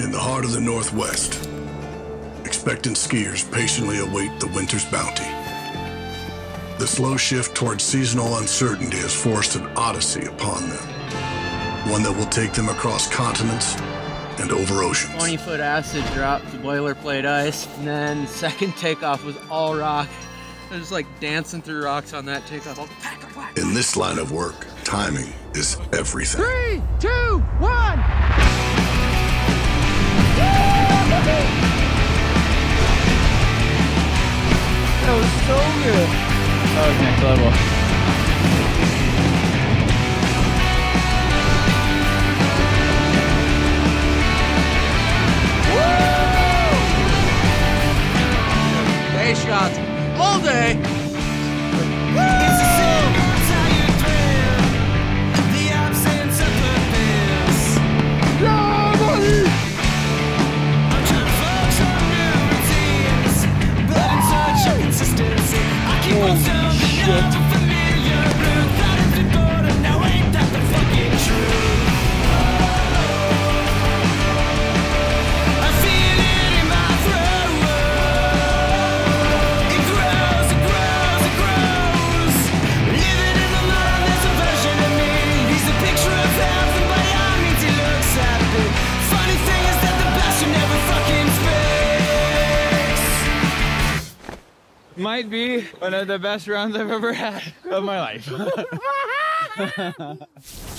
In the heart of the Northwest, expectant skiers patiently await the winter's bounty. The slow shift towards seasonal uncertainty has forced an odyssey upon them, one that will take them across continents and over oceans. 20 foot acid drop to boilerplate ice, and then second takeoff was all rock. I was like dancing through rocks on that takeoff. In this line of work, timing is everything. Three, two, one. So good. That was next level. Shots all day. Might be one of the best rounds I've ever had of my life.